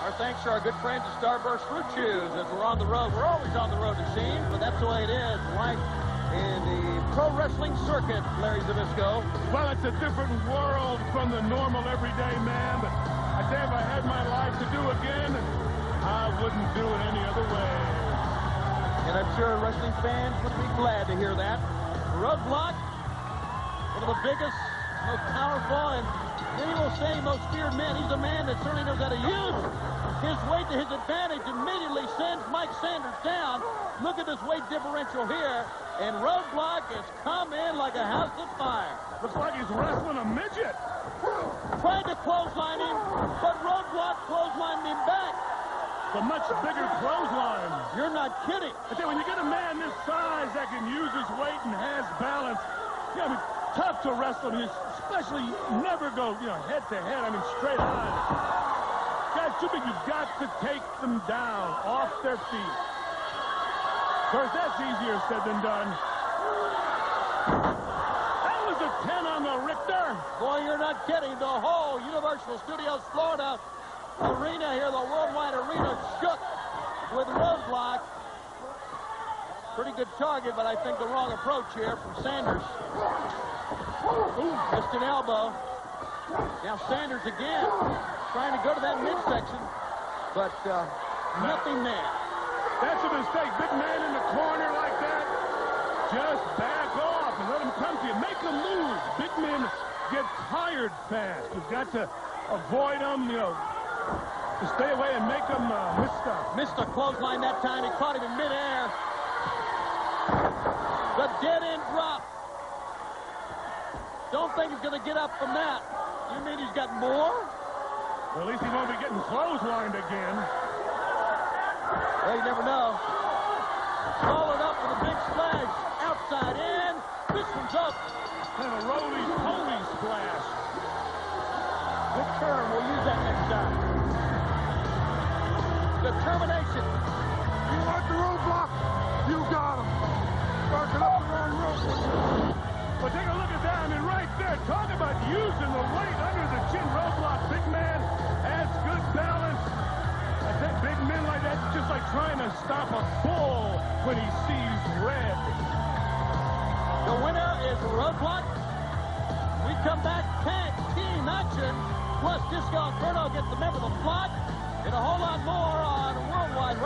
Our thanks to our good friends at Starburst Fruit Chews as we're on the road. We're always on the road, it seems, but that's the way it is. Life in the pro wrestling circuit, Larry Zbyszko. Well, it's a different world from the normal everyday man, but I tell you, if I had my life to do again, I wouldn't do it any other way. And I'm sure wrestling fans would be glad to hear that. Roadblock, one of the biggest, most powerful, and will say most feared man. He's a man that certainly knows how to use his weight to his advantage. Immediately sends Mike Sanders down. Look at this weight differential here. And Roadblock has come in like a house of fire. Looks like he's wrestling a midget. Tried to clothesline him, but Roadblock clotheslined him back. A much bigger clothesline. You're not kidding. I tell you, when you get a man this size that can use his weight and has balance, know, I mean, tough to wrestle. I especially never go, you know, head to head. I mean, straight on. Guys. You've got to take them down off their feet. Of course, that's easier said than done. That was a 10 on the Richter. Boy, you're not kidding. The whole Universal Studios Florida arena here, the worldwide arena, shook with roadblock. Pretty good target, but I think the wrong approach here from Sanders. Ooh, missed an elbow. Now Sanders again, trying to go to that midsection, but uh, nothing there. That's a mistake. Big man in the corner like that. Just back off and let him come to you. Make him move. Big men get tired fast. You've got to avoid them, you know, to stay away and make them uh, miss stuff. Missed a clothesline that time. He caught him in midair. Dead end drop. Don't think he's going to get up from that. You mean he's got more? Well, at least he won't be getting clotheslined again. Well, you never know. Followed up with a big splash. Outside in. This one's up. And a roly-poly splash. Good turn. We'll use that next time. Determination. You want the roadblock? You got wrong rope. But take a look at that. I mean, right there. Talk about using the weight under the chin roadblock. Big man has good balance. I think big men like that, just like trying to stop a bull when he sees red. The winner is Roadblock. We come back tag team action. Plus, Disco Inferno gets the member of the flock. And a whole lot more on Worldwide